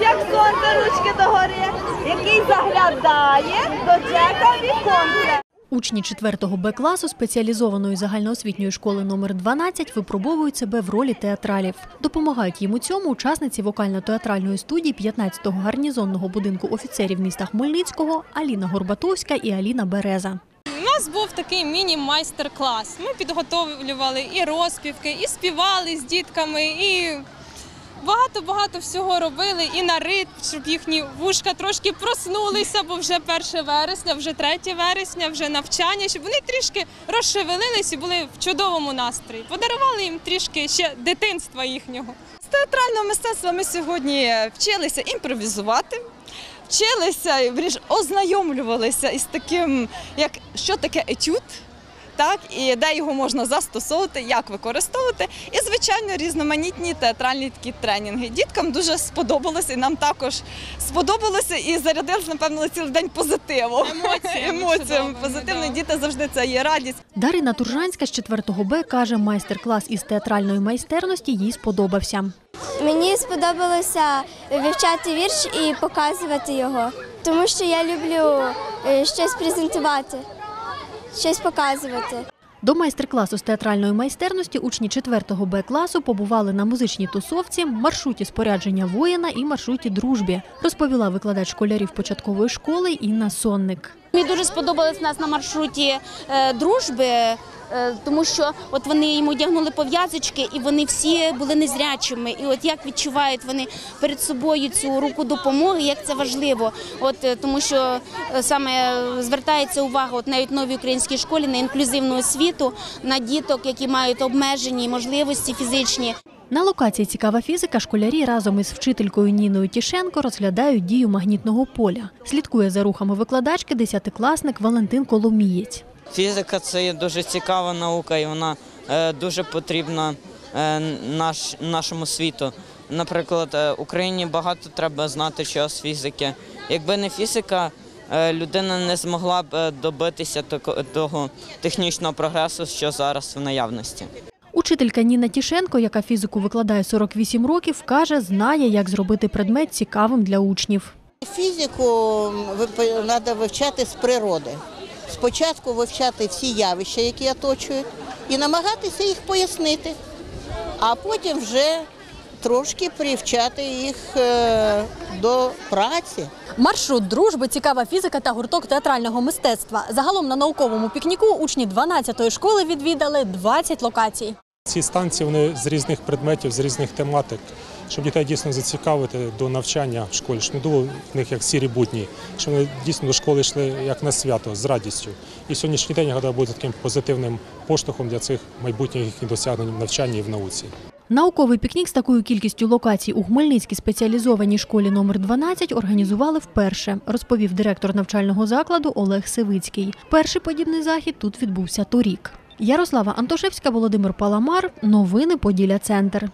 як сонце ручки догори, який заглядає до Джека віконце. Учні 4 Б класу спеціалізованої загальноосвітньої школи номер 12 випробовують себе в ролі театралів. Допомагають їм у цьому учасниці вокально-театральної студії 15-го гарнізонного будинку офіцерів міста Хмельницького Аліна Горбатовська і Аліна Береза. У нас був такий міні-майстер-клас. Ми підготовлювали і розпівки, і співали з дітками, і багато-багато всього робили. І на ритм, щоб їхні вушка трошки проснулися, бо вже 1 вересня, вже 3 вересня, вже навчання, щоб вони трішки розшевелились і були в чудовому настрої. Подарували їм трішки ще дитинства їхнього. З театрального мистецтва ми сьогодні вчилися імпровізувати, вчилися, ознайомлювалися із таким, як що таке етюд. Так, і де його можна застосовувати, як використовувати, і звичайно різноманітні театральні такі тренінги. Діткам дуже сподобалося, і нам також сподобалося і зарядилися, напевно, цілий день позитиву. Емоціями Емоціями позитивно. да. Діти завжди це є радість. Дарина Туржанська з 4 Б каже, майстер-клас із театральної майстерності їй сподобався. Мені сподобалося вивчати вірш і показувати його, тому що я люблю е, щось презентувати, щось показувати. До майстер-класу з театральної майстерності учні 4 Б класу побували на музичній тусовці, маршруті спорядження воїна і маршруті дружбі, розповіла викладач школярів початкової школи Інна Сонник. Мені дуже сподобалось нас на маршруті е, дружби, е, тому що от вони йому одягнули пов'язочки, і вони всі були незрячими. І от як відчувають вони перед собою цю руку допомоги, як це важливо. От е, тому що саме звертається увага, от навіть новій українській школі на інклюзивну освіту, на діток, які мають обмежені можливості фізичні. На локації цікава фізика школярі разом із вчителькою Ніною Тішенко розглядають дію магнітного поля. Слідкує за рухами викладачки десятикласник Валентин Коломієць. Фізика це дуже цікава наука, і вона е, дуже потрібна е, наш, нашому світу. Наприклад, е, Україні багато треба знати чогось фізики. Якби не фізика, людина не змогла б добитися того технічного прогресу, що зараз в наявності. Учителька Ніна Тішенко, яка фізику викладає 48 років, каже, знає, як зробити предмет цікавим для учнів. Фізику треба вивчати з природи. Спочатку вивчати всі явища, які оточують, і намагатися їх пояснити, а потім вже трошки привчати їх е, до праці. Маршрут дружби, цікава фізика та гурток театрального мистецтва. Загалом на науковому пікніку учні 12-ї школи відвідали 20 локацій. Ці станції вони з різних предметів, з різних тематик, щоб дітей дійсно зацікавити до навчання в школі, щоб не було в них як сірі будні, щоб вони дійсно до школи йшли як на свято з радістю. І сьогоднішній день я гадаю, буде таким позитивним поштовхом для цих майбутніх досягнень в навчанні і в науці. Науковий пікнік з такою кількістю локацій у Хмельницькій спеціалізованій школі номер 12 організували вперше, розповів директор навчального закладу Олег Сивицький. Перший подібний захід тут відбувся торік. Ярослава Антошевська, Володимир Паламар. Новини Поділля Центр.